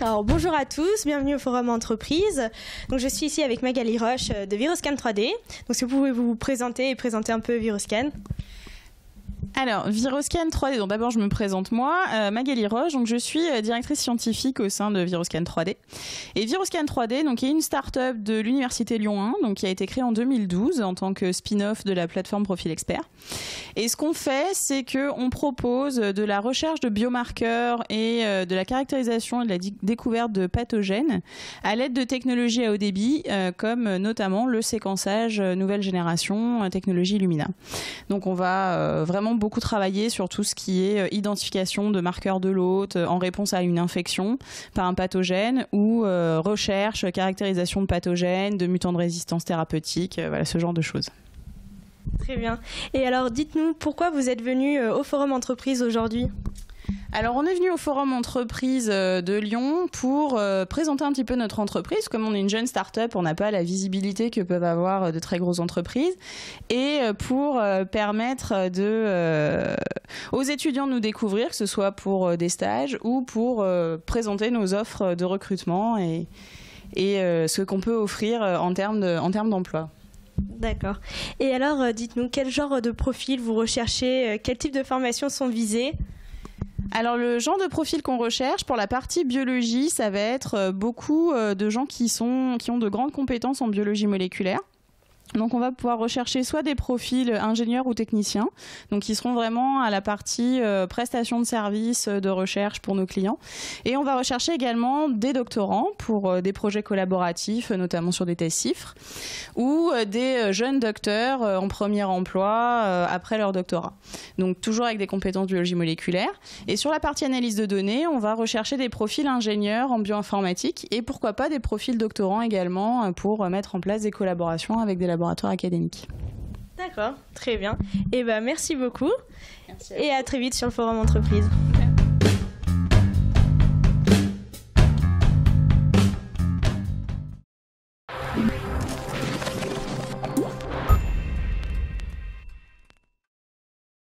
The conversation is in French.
Alors bonjour à tous, bienvenue au Forum Entreprise. Je suis ici avec Magali Roche de Viroscan 3D. Donc si vous pouvez vous présenter et présenter un peu Viroscan. Alors, Viroscan 3D, donc d'abord je me présente moi, euh, Magali Roche, donc je suis euh, directrice scientifique au sein de Viroscan 3D. Et Viroscan 3D, donc est une start-up de l'Université Lyon 1, donc qui a été créée en 2012 en tant que spin-off de la plateforme Profil Expert. Et ce qu'on fait, c'est que on propose de la recherche de biomarqueurs et euh, de la caractérisation et de la découverte de pathogènes à l'aide de technologies à haut débit, comme notamment le séquençage nouvelle génération, technologie Lumina. Donc on va vraiment beaucoup travaillé sur tout ce qui est euh, identification de marqueurs de l'hôte euh, en réponse à une infection par un pathogène ou euh, recherche, caractérisation de pathogènes, de mutants de résistance thérapeutique, voilà ce genre de choses. Très bien. Et alors dites-nous pourquoi vous êtes venu au Forum Entreprise aujourd'hui? Alors on est venu au Forum Entreprise euh, de Lyon pour euh, présenter un petit peu notre entreprise. Comme on est une jeune start-up, on n'a pas la visibilité que peuvent avoir euh, de très grosses entreprises. Et pour permettre aux étudiants de nous découvrir, que ce soit pour des stages ou pour présenter nos offres de recrutement et, et ce qu'on peut offrir en termes d'emploi. D'accord. Et alors, dites-nous, quel genre de profil vous recherchez? Quel type de formations sont visées? Alors le genre de profil qu'on recherche pour la partie biologie, ça va être euh, beaucoup euh, de gens qui sont qui ont de grandes compétences en biologie moléculaire. Donc on va pouvoir rechercher soit des profils ingénieurs ou techniciens, donc qui seront vraiment à la partie euh, prestation de services euh, de recherche pour nos clients. Et on va rechercher également des doctorants pour euh, des projets collaboratifs, notamment sur des tests chiffres, ou des jeunes docteurs en premier emploi après leur doctorat. Donc toujours avec des compétences de biologie moléculaire. Et sur la partie analyse de données, on va rechercher des profils ingénieurs en bioinformatique et pourquoi pas des profils doctorants également pour mettre en place des collaborations avec des laboratoires laboratoire académique. D'accord, très bien. Et eh ben merci beaucoup. et à très vite sur le forum entreprise.